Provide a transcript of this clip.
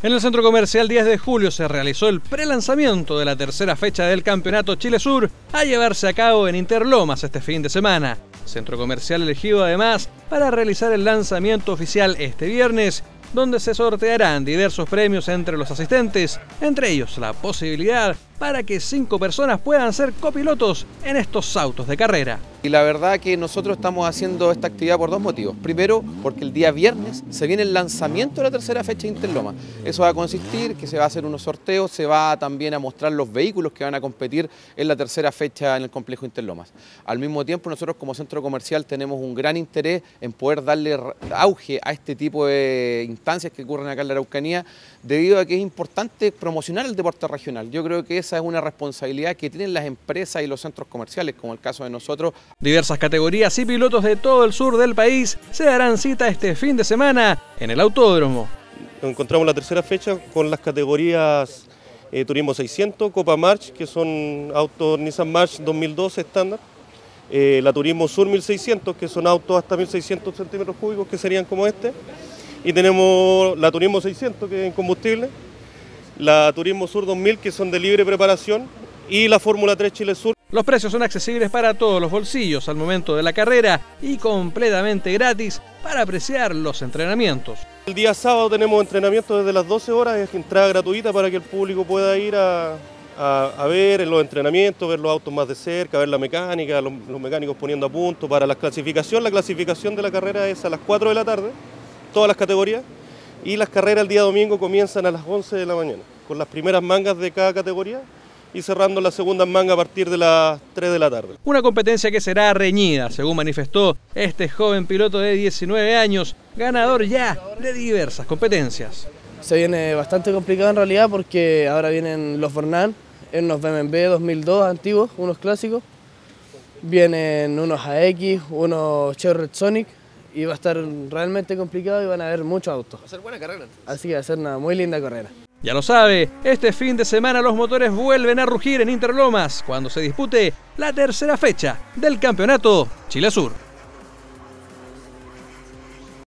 En el centro comercial 10 de julio se realizó el prelanzamiento de la tercera fecha del campeonato Chile Sur a llevarse a cabo en Interlomas este fin de semana. Centro comercial elegido además para realizar el lanzamiento oficial este viernes, donde se sortearán diversos premios entre los asistentes, entre ellos la posibilidad para que cinco personas puedan ser copilotos en estos autos de carrera. Y la verdad que nosotros estamos haciendo esta actividad por dos motivos. Primero, porque el día viernes se viene el lanzamiento de la tercera fecha de Interloma. Eso va a consistir que se va a hacer unos sorteos, se va también a mostrar los vehículos que van a competir en la tercera fecha en el complejo Interlomas. Al mismo tiempo, nosotros como centro comercial tenemos un gran interés en poder darle auge a este tipo de instancias que ocurren acá en la Araucanía, debido a que es importante promocionar el deporte regional. Yo creo que esa es una responsabilidad que tienen las empresas y los centros comerciales, como el caso de nosotros. Diversas categorías y pilotos de todo el sur del país se darán cita este fin de semana en el autódromo. Encontramos la tercera fecha con las categorías eh, Turismo 600, Copa March, que son autos Nissan March 2012 estándar, eh, la Turismo Sur 1600, que son autos hasta 1600 centímetros cúbicos, que serían como este, y tenemos la Turismo 600, que es en combustible, la Turismo Sur 2000 que son de libre preparación y la Fórmula 3 Chile Sur. Los precios son accesibles para todos los bolsillos al momento de la carrera y completamente gratis para apreciar los entrenamientos. El día sábado tenemos entrenamiento desde las 12 horas, es entrada gratuita para que el público pueda ir a, ver los entrenamientos, ver los autos más de cerca, ver la mecánica, los, los mecánicos poniendo a punto. Para la clasificación, la clasificación de la carrera es a las 4 de la tarde, todas las categorías y las carreras el día domingo comienzan a las 11 de la mañana, con las primeras mangas de cada categoría y cerrando la segunda manga a partir de las 3 de la tarde. Una competencia que será reñida, según manifestó este joven piloto de 19 años, ganador ya de diversas competencias. Se viene bastante complicado en realidad porque ahora vienen los Fornan, en unos BMW 2002 antiguos, unos clásicos, vienen unos AX, unos Chevrolet Sonic, y va a estar realmente complicado y van a haber muchos autos. Va a ser buena carrera. Así que va a ser una muy linda carrera. Ya lo sabe, este fin de semana los motores vuelven a rugir en Interlomas cuando se dispute la tercera fecha del campeonato Chile Sur.